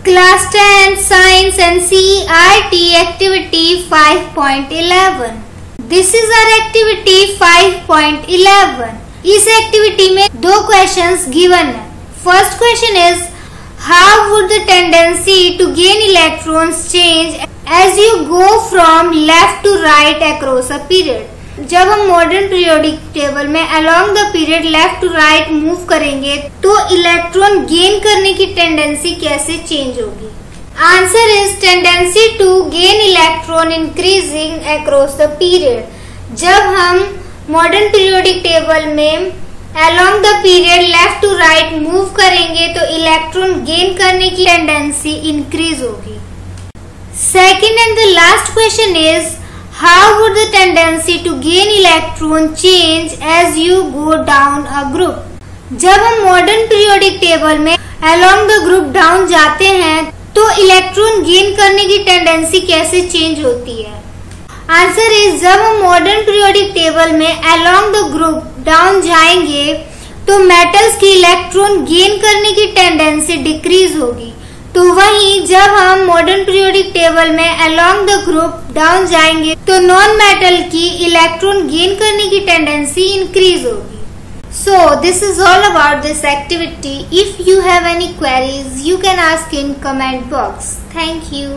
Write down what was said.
Class 10 Science and CERT Activity 5.11 This is our activity 5.11 इस activity में दो questions given है first question is how would the tendency to gain electrons change as you go from left to right across a period जब हम modern periodic table में along the period left to right move करेंगे तो electron gain करने की tendency कैसे change होगी? Answer is tendency to gain electron increasing across the period जब हम मॉडर्न पीरियोडिक टेबल में along the period left to right move करेंगे तो इलेक्ट्रॉन गेन करने की टेंडेंसी इंक्रीज होगी। Second and the last question is How would the tendency to gain electron change as you go down a group? जब हम modern periodic table में along the group down जाते हैं तो electron gain करने की tendency कैसे चेंज होती है आंसर इज़ जब हम मॉडर्न पीरियोडिक टेबल में अलोंग द ग्रुप डाउन जाएँगे तो मेटल्स की इलेक्ट्रॉन गेन करने की टेंडेंसी डिक्रीज होगी तो वहीं, जब हम मॉडर्न पीरियोडिक टेबल में अलोंग द ग्रुप डाउन जाएँगे तो नॉन मेटल की इलेक्ट्रॉन गेन करने की टेंडेंसी इंक्रीज होगी। So this is all about this activity if you have any queries you can ask in comment box thank you